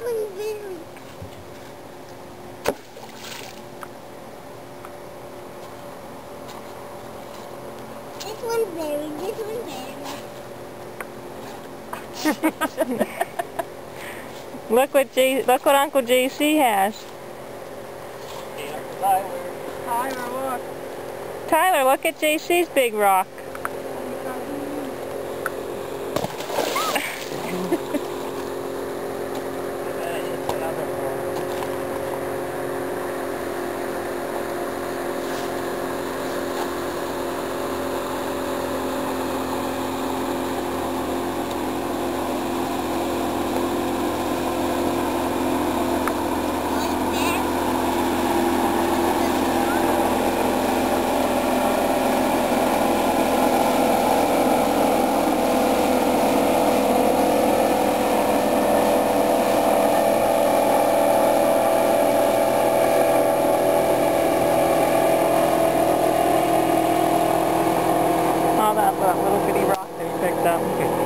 one's very... This one's very, this one's very. look what J look what Uncle JC has. Tyler, look. Tyler, look at JC's big rock. That little bitty rock that he picked up.